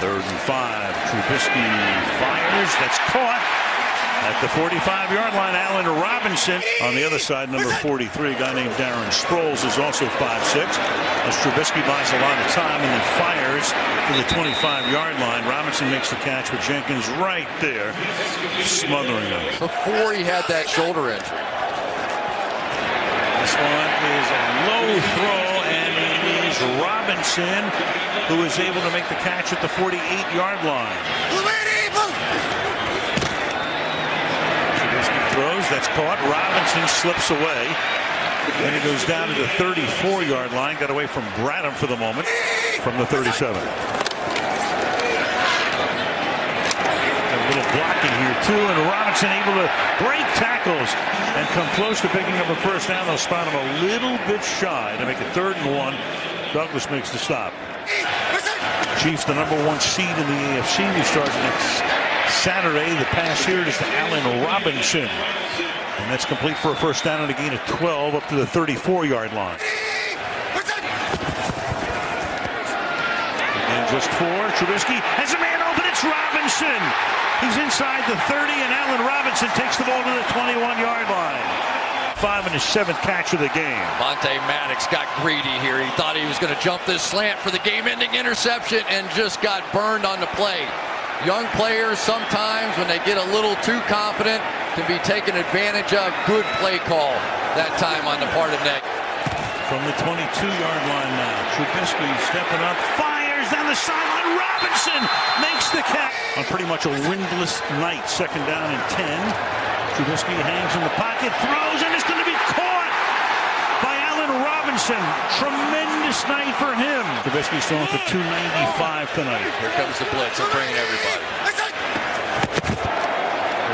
Third and five. Trubisky fires. That's caught. At the 45-yard line, Allen Robinson. On the other side, number 43, a guy named Darren Sproles is also 5'6". As Trubisky buys a lot of time and then fires to the 25-yard line. Robinson makes the catch with Jenkins right there, smothering him. Before he had that shoulder injury. This one is a low throw, and it is Robinson who is able to make the catch at the 48-yard line. throws. That's caught. Robinson slips away. And he goes down to the 34-yard line. Got away from Bradham for the moment from the 37. A little blocking here, too. And Robinson able to break tackles and come close to picking up a first down. They'll spot him a little bit shy to make it third and one. Douglas makes the stop. Chiefs, the number one seed in the AFC, who starts next Saturday. The pass here is to Allen Robinson. And that's complete for a first down and a gain of 12 up to the 34-yard line. And just four. Trubisky has a man open. It's Robinson. He's inside the 30, and Allen Robinson takes the ball to the 21-yard line. Five and his seventh catch of the game. Avonte Maddox got greedy here. He thought he was going to jump this slant for the game-ending interception and just got burned on the play. Young players sometimes, when they get a little too confident, can be taken advantage of. Good play call that time on the part of Nick. From the 22-yard line now, Trubisky stepping up, fires down the sideline. Robinson makes the catch on pretty much a windless night. Second down and 10. Trubisky hangs in the pocket, throws, and it's going to be caught by Allen Robinson. Tremendous night for him. Trubisky's throwing for 295 tonight. Here comes the blitz. I'm bringing everybody.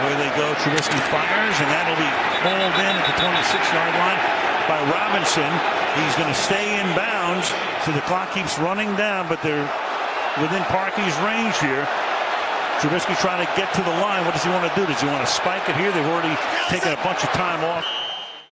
Away they go. Trubisky fires, and that'll be pulled in at the 26-yard line by Robinson. He's going to stay in bounds, so the clock keeps running down, but they're within Parkey's range here. Trubisky trying to get to the line. What does he want to do? Does he want to spike it here? They've already taken a bunch of time off.